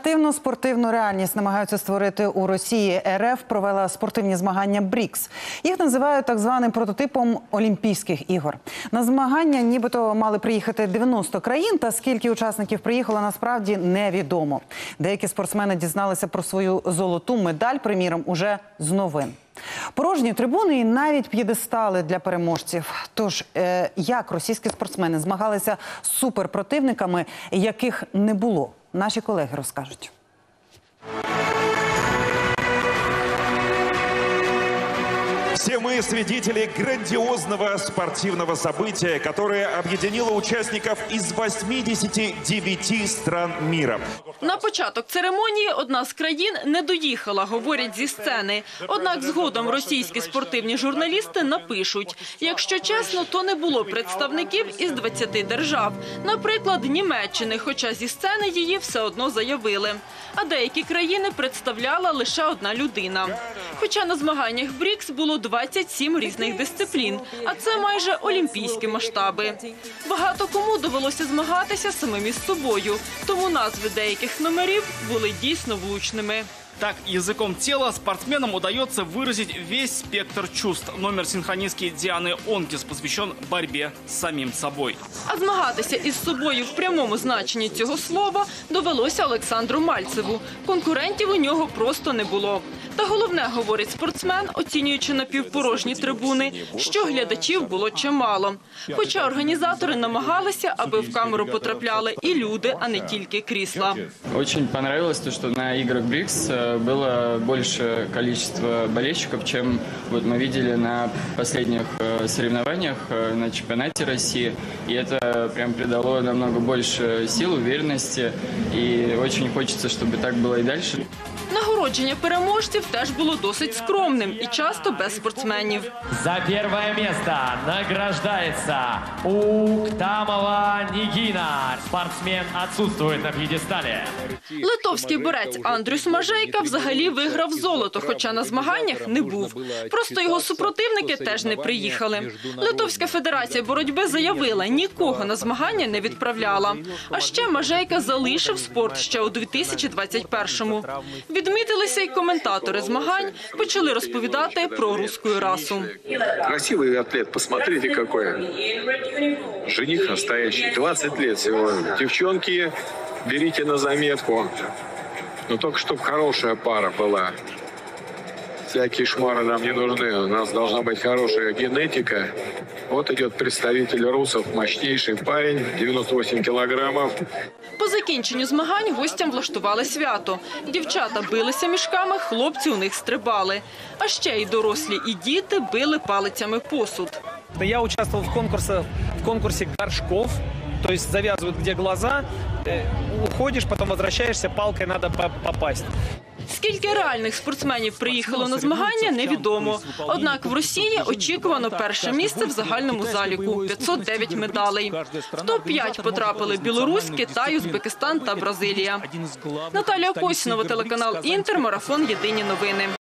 Альтернативну спортивну реальність намагаються створити у Росії. РФ провела спортивні змагання БРІКС. Їх називають так званим прототипом Олімпійських ігор. На змагання нібито мали приїхати 90 країн. Та скільки учасників приїхало, насправді невідомо. Деякі спортсмени дізналися про свою золоту медаль, приміром, уже з новин. Порожні трибуни і навіть п'єдестали для переможців. Тож е, як російські спортсмени змагалися з суперпротивниками, яких не було, наші колеги розкажуть. Все мы свидетели грандиозного спортивного события, которое объединило участников из 89 стран мира. На початок церемонії одна з країн не доїхала, говорять зі сцени. Однак згодом російські спортивні журналісти напишуть, якщо чесно, то не було представників із 20 держав. Наприклад, Німеччини, хоча зі сцени її все одно заявили. А деякі країни представляла лише одна людина. Хоча на змаганнях БРІКС було 27 різних дисциплін, а це майже олімпійські масштаби. Багато кому довелося змагатися самим із собою, тому назви деяких номерів були дійсно влучними. Так, языком тела спортсменам удается выразить весь спектр чувств. Номер синхронистки Дианы Онкис посвящен борьбе с самим собой. А змагатися із собою в прямому значенні цього слова довелося Олександру Мальцеву. Конкурентів у нього просто не було. Та головне, говорить спортсмен, оцінюючи напівпорожні трибуни, що глядачів було чимало. Хоча організатори намагалися, аби в камеру потрапляли і люди, а не тільки крісла. Очень понравилось то, что на играх БРИКС э, было больше количество болельщиков, чем вот мы видели на последних э, соревнованиях э, на чемпионате России. И это прям придало намного больше сил, уверенности. И очень хочется, чтобы так было и дальше. Нагородження переможців теж було досить скромним і часто без спортсменів. За первое место награждается Уктамова Нигина. Спортсмен отсутствует на пьедестале. Литовський борець Андрюс Мажейка взагалі виграв золото, хоча на змаганнях не був. Просто його супротивники теж не приїхали. Литовська федерація боротьби заявила, нікого на змагання не відправляла. А ще Мажейка залишив спорт ще у 2021-му. Відмітилися й коментатори змагань, почали розповідати про руську расу. Красивый атлет, посмотрите какой. Жених настоящий, 20 лет всего. Девчонки, берите на заметку. Но только чтобы хорошая пара была. Всякие шмары нам не нужны. У нас должна быть хорошая генетика. Вот идет представитель русов, мощнейший парень, 98 килограммов. По закінченню змагань гостям влаштували свято. Дівчата билися мішками, хлопці у них стрибали. А ще й дорослі, і діти били палицями посуд. Я участвовал в конкурсе, в конкурсе горшков, то есть завязывают где глаза, э, уходишь, потом возвращаешься, палкой надо по- попасть. Скільки реальних спортсменів приїхало на змагання, невідомо. Однак в Росії очікувано перше місце в загальному заліку – 509 медалей. В топ-5 потрапили Білорусь, Китай, Узбекистан та Бразилія. Наталія Косінова, телеканал Інтер, марафон Єдині новини.